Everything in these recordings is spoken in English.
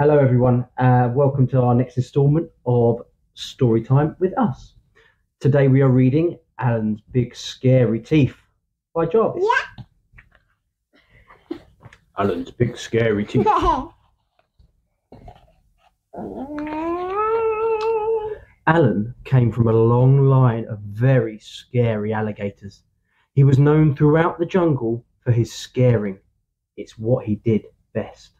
Hello, everyone. Uh, welcome to our next instalment of Story Time with Us. Today we are reading Alan's Big Scary Teeth by Jarvis. Yeah. Alan's Big Scary Teeth. Alan came from a long line of very scary alligators. He was known throughout the jungle for his scaring. It's what he did best.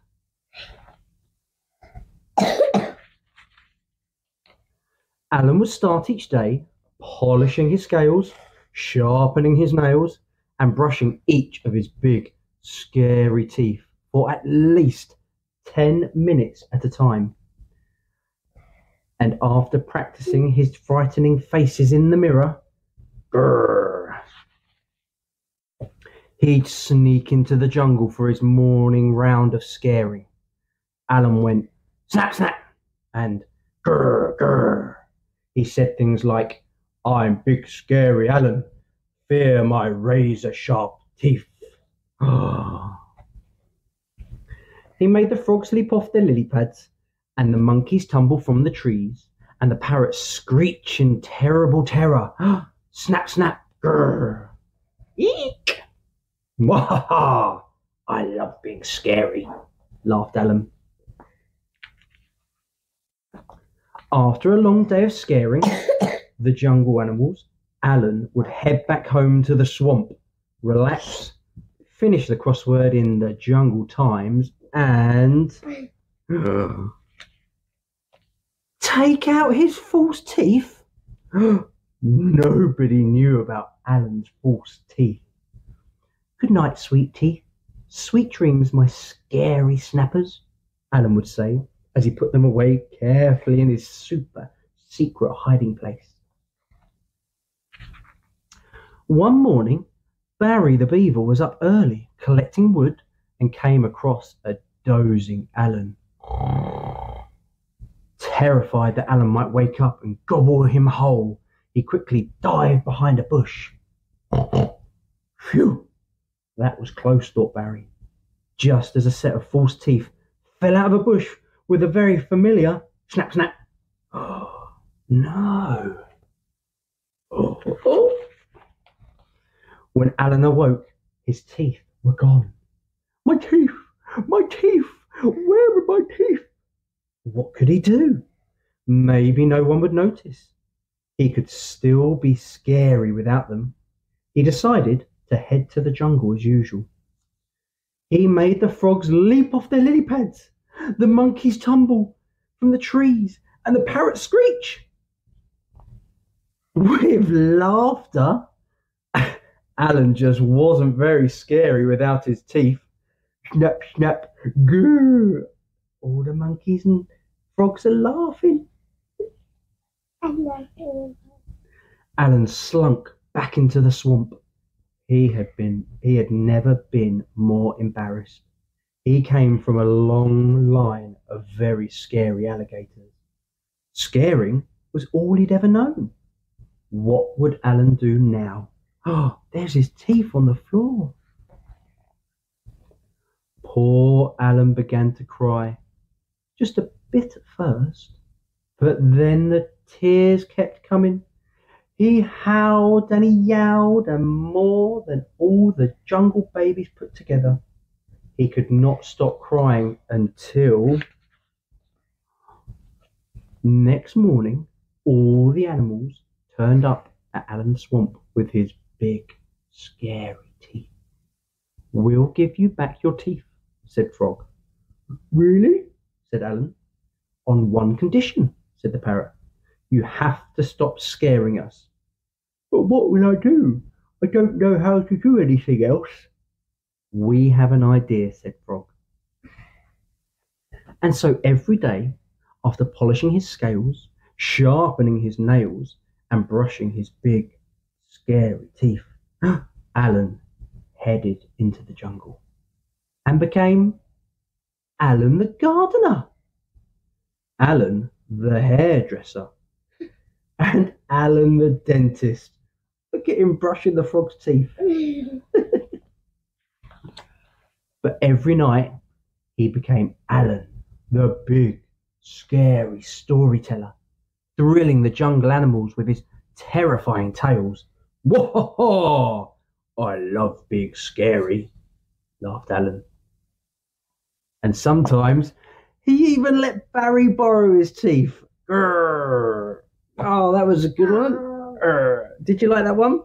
Alan would start each day polishing his scales, sharpening his nails, and brushing each of his big, scary teeth for at least 10 minutes at a time. And after practicing his frightening faces in the mirror, grrr, he'd sneak into the jungle for his morning round of scaring. Alan went snap, snap, and grrr, grrr. He said things like, I'm big scary Alan. Fear my razor sharp teeth. he made the frogs leap off their lily pads, and the monkeys tumble from the trees, and the parrots screech in terrible terror. snap, snap, grrr. Eek! Wahaha! I love being scary, laughed Alan. After a long day of scaring the jungle animals, Alan would head back home to the swamp, relax, finish the crossword in the jungle times, and take out his false teeth. Nobody knew about Alan's false teeth. Good night, sweet teeth. Sweet dreams, my scary snappers, Alan would say as he put them away carefully in his super secret hiding place. One morning, Barry the beaver was up early collecting wood and came across a dozing Alan. Terrified that Alan might wake up and gobble him whole, he quickly dived behind a bush. Phew! That was close, thought Barry. Just as a set of false teeth fell out of a bush with a very familiar snap, snap. Oh, no. Oh, oh. When Alan awoke, his teeth were gone. My teeth! My teeth! Where are my teeth? What could he do? Maybe no one would notice. He could still be scary without them. He decided to head to the jungle as usual. He made the frogs leap off their lily pads the monkeys tumble from the trees, and the parrots screech. With laughter, Alan just wasn't very scary without his teeth. Snap, snap, grrr. All the monkeys and frogs are laughing. Alan slunk back into the swamp. He had been he had never been more embarrassed. He came from a long line of very scary alligators. Scaring was all he'd ever known. What would Alan do now? Oh, there's his teeth on the floor. Poor Alan began to cry. Just a bit at first, but then the tears kept coming. He howled and he yowled, and more than all the jungle babies put together. He could not stop crying until next morning all the animals turned up at Alan's swamp with his big, scary teeth. We'll give you back your teeth, said Frog. Really? said Alan. On one condition, said the parrot. You have to stop scaring us. But what will I do? I don't know how to do anything else. We have an idea, said Frog. And so every day, after polishing his scales, sharpening his nails, and brushing his big, scary teeth, Alan headed into the jungle and became Alan the gardener, Alan the hairdresser, and Alan the dentist. Look at him brushing the frog's teeth. But every night he became Alan, the big, scary storyteller, thrilling the jungle animals with his terrifying tales. Whoa! I love being scary, laughed Alan. And sometimes he even let Barry borrow his teeth. Grrr. Oh, that was a good one. Grrr. Did you like that one?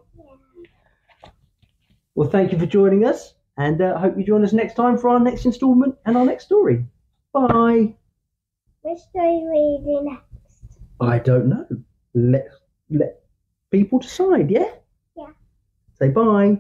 Well, thank you for joining us, and I uh, hope you join us next time for our next instalment and our next story. Bye. Which story reading next? I don't know. Let let people decide. Yeah. Yeah. Say bye.